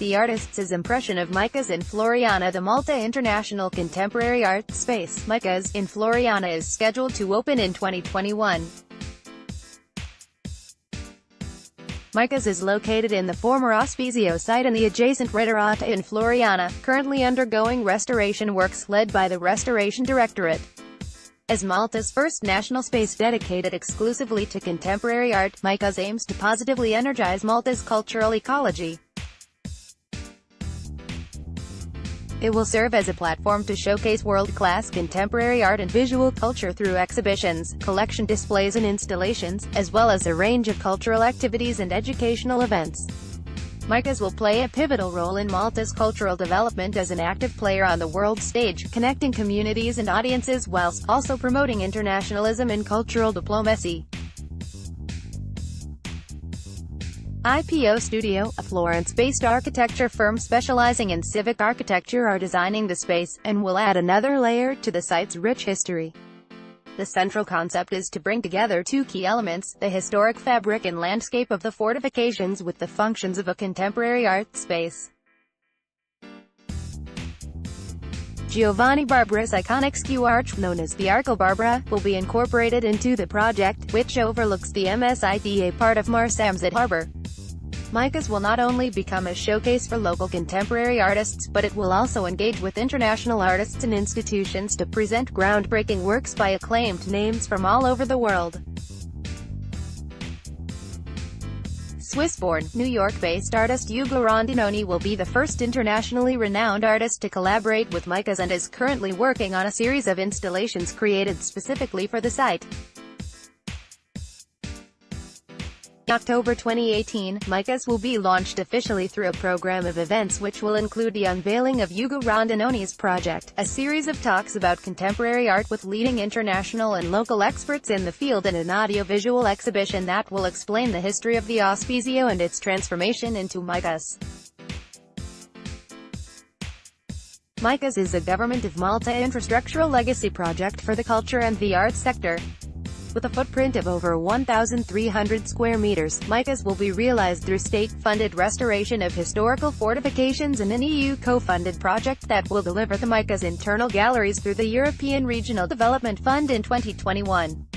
The artist's impression of Micas in Floriana The Malta International Contemporary Art Space, Micas, in Floriana is scheduled to open in 2021. Micas is located in the former Ospizio site and the adjacent Ritirata in Floriana, currently undergoing restoration works led by the Restoration Directorate. As Malta's first national space dedicated exclusively to contemporary art, Micas aims to positively energize Malta's cultural ecology. It will serve as a platform to showcase world-class contemporary art and visual culture through exhibitions, collection displays and installations, as well as a range of cultural activities and educational events. Micas will play a pivotal role in Malta's cultural development as an active player on the world stage, connecting communities and audiences whilst also promoting internationalism and cultural diplomacy. IPO Studio, a Florence-based architecture firm specializing in civic architecture are designing the space, and will add another layer to the site's rich history. The central concept is to bring together two key elements, the historic fabric and landscape of the fortifications with the functions of a contemporary art space. Giovanni Barbara's iconic skew arch, known as the Arco Barbara, will be incorporated into the project, which overlooks the MSIDA part of Marsamxett Harbor. Micas will not only become a showcase for local contemporary artists, but it will also engage with international artists and institutions to present groundbreaking works by acclaimed names from all over the world. Swiss-born, New York-based artist Ugo Rondinone will be the first internationally renowned artist to collaborate with Micas and is currently working on a series of installations created specifically for the site. October 2018, Micas will be launched officially through a program of events which will include the unveiling of Ugo Rondinone's project, a series of talks about contemporary art with leading international and local experts in the field and an audiovisual exhibition that will explain the history of the Ospizio and its transformation into Micas. Micas is a Government of Malta infrastructural legacy project for the culture and the arts sector. With a footprint of over 1,300 square meters, Micas will be realized through state-funded restoration of historical fortifications and an EU co-funded project that will deliver the Micas internal galleries through the European Regional Development Fund in 2021.